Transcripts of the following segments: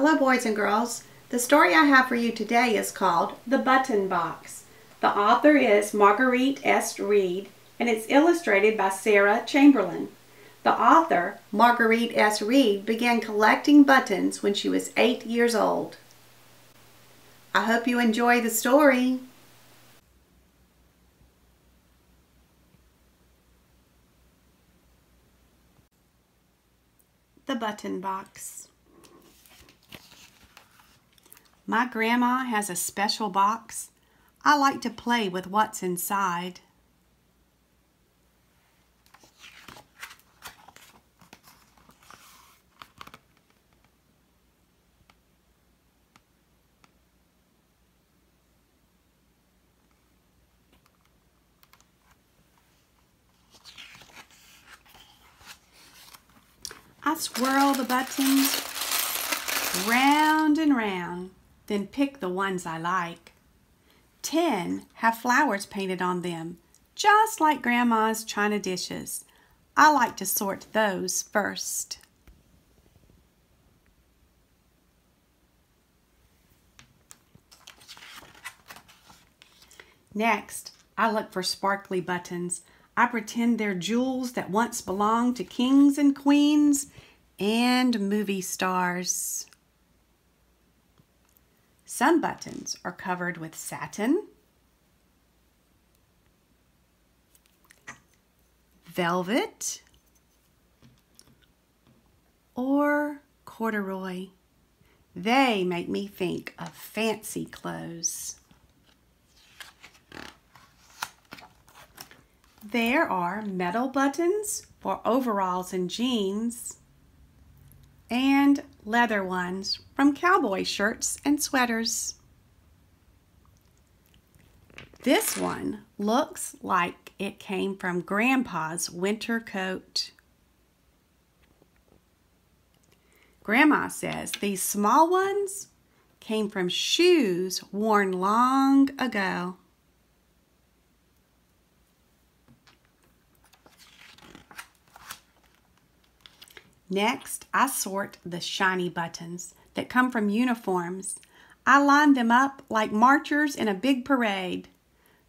Hello boys and girls. The story I have for you today is called The Button Box. The author is Margarette S. Reid and it's illustrated by Sarah Chamberlain. The author, Margarette S. Reid, began collecting buttons when she was eight years old. I hope you enjoy the story. The Button Box My grandma has a special box. I like to play with what's inside. I swirl the buttons round and round, then pick the ones I like. Ten have flowers painted on them, just like Grandma's china dishes. I like to sort those first. Next, I look for sparkly buttons. I pretend they're jewels that once belonged to kings and queens and movie stars. Some buttons are covered with satin, velvet, or corduroy. They make me think of fancy clothes. There are metal buttons for overalls and jeans and leather ones from cowboy shirts and sweaters. This one looks like it came from Grandpa's winter coat. Grandma says these small ones came from shoes worn long ago. Next, I sort the shiny buttons that come from uniforms. I line them up like marchers in a big parade.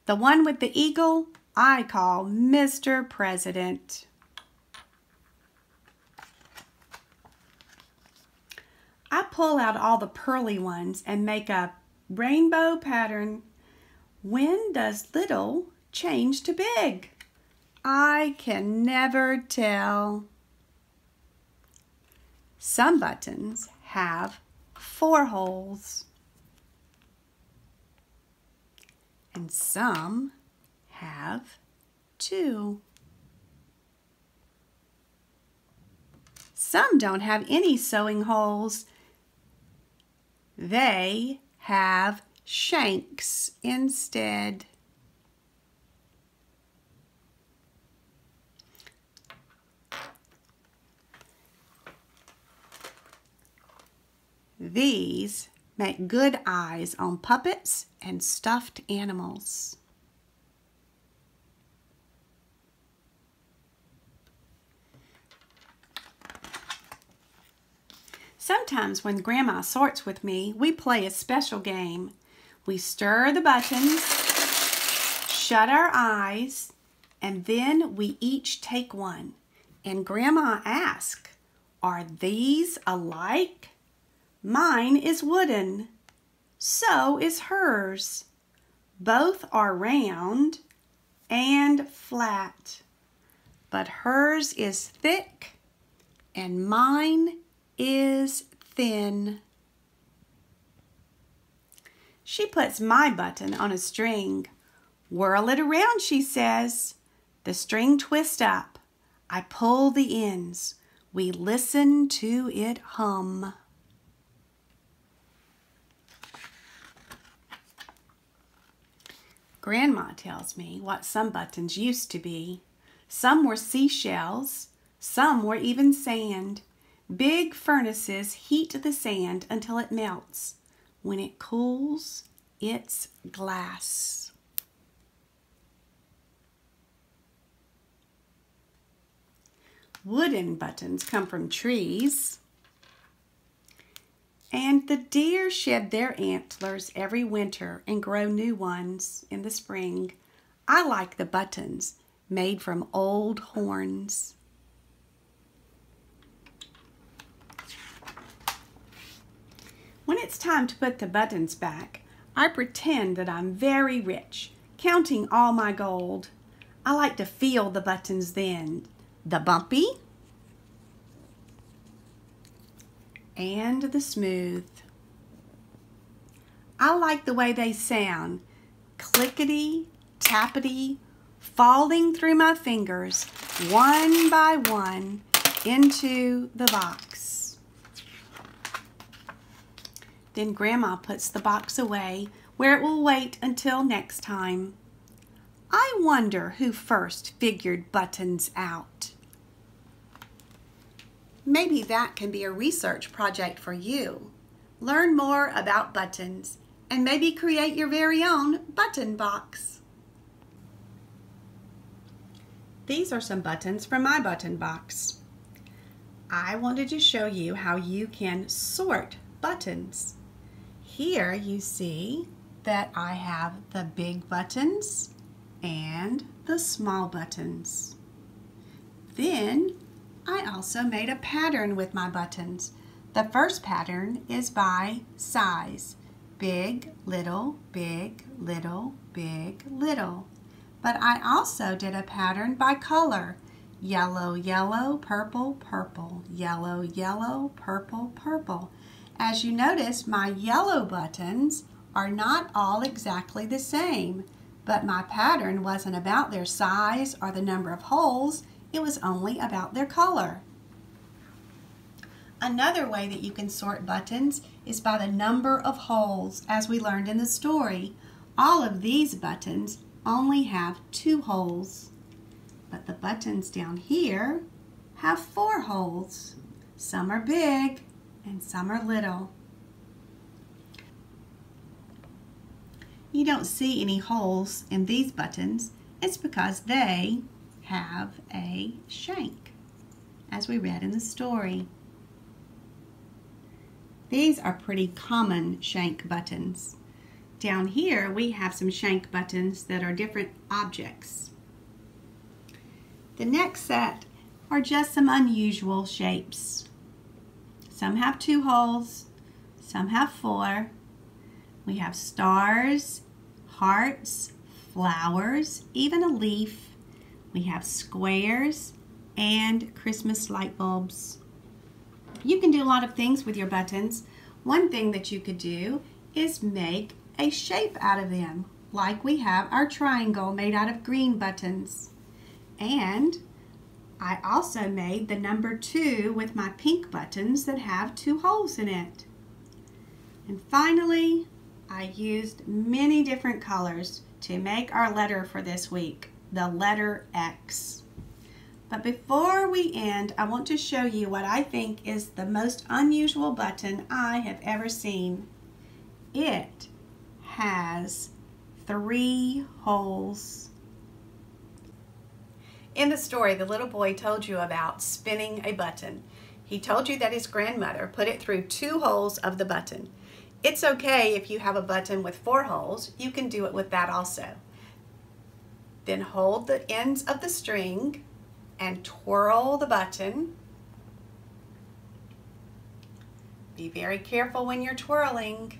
The one with the eagle, I call Mr. President. I pull out all the pearly ones and make a rainbow pattern. When does little change to big? I can never tell. Some buttons have four holes and some have two. Some don't have any sewing holes. They have shanks instead. These make good eyes on puppets and stuffed animals. Sometimes when Grandma sorts with me, we play a special game. We stir the buttons, shut our eyes, and then we each take one. And Grandma asks, are these alike? Mine is wooden. So is hers. Both are round and flat. But hers is thick and mine is thin. She puts my button on a string. Whirl it around, she says. The string twists up. I pull the ends. We listen to it hum. Grandma tells me what some buttons used to be. Some were seashells, some were even sand. Big furnaces heat the sand until it melts. When it cools, it's glass. Wooden buttons come from trees. And the deer shed their antlers every winter and grow new ones in the spring. I like the buttons made from old horns. When it's time to put the buttons back, I pretend that I'm very rich, counting all my gold. I like to feel the buttons then. The bumpy and the smooth. I like the way they sound. Clickety, tappity, falling through my fingers one by one into the box. Then Grandma puts the box away where it will wait until next time. I wonder who first figured buttons out. Maybe that can be a research project for you. Learn more about buttons and maybe create your very own button box. These are some buttons from my button box. I wanted to show you how you can sort buttons. Here you see that I have the big buttons and the small buttons. Then I also made a pattern with my buttons. The first pattern is by size. Big, little, big, little, big, little. But I also did a pattern by color. Yellow, yellow, purple, purple, yellow, yellow, purple, purple. As you notice, my yellow buttons are not all exactly the same, but my pattern wasn't about their size or the number of holes. It was only about their color. Another way that you can sort buttons is by the number of holes, as we learned in the story. All of these buttons only have two holes, but the buttons down here have four holes. Some are big and some are little. You don't see any holes in these buttons. It's because they have shank, as we read in the story. These are pretty common shank buttons. Down here we have some shank buttons that are different objects. The next set are just some unusual shapes. Some have two holes, some have four. We have stars, hearts, flowers, even a leaf, we have squares and Christmas light bulbs. You can do a lot of things with your buttons. One thing that you could do is make a shape out of them, like we have our triangle made out of green buttons. And I also made the number two with my pink buttons that have two holes in it. And finally, I used many different colors to make our letter for this week the letter X. But before we end, I want to show you what I think is the most unusual button I have ever seen. It has three holes. In the story, the little boy told you about spinning a button. He told you that his grandmother put it through two holes of the button. It's okay if you have a button with four holes. You can do it with that also. Then hold the ends of the string and twirl the button. Be very careful when you're twirling.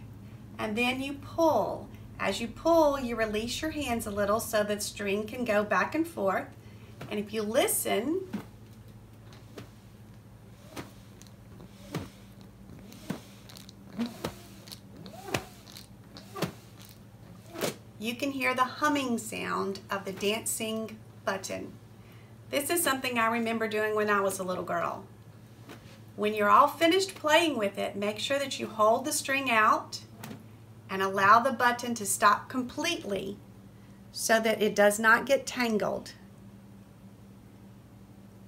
And then you pull. As you pull, you release your hands a little so the string can go back and forth. And if you listen, you can hear the humming sound of the dancing button. This is something I remember doing when I was a little girl. When you're all finished playing with it, make sure that you hold the string out and allow the button to stop completely so that it does not get tangled.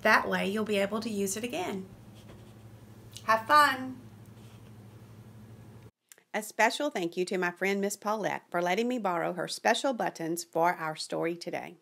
That way you'll be able to use it again. Have fun! A special thank you to my friend Miss Paulette for letting me borrow her special buttons for our story today.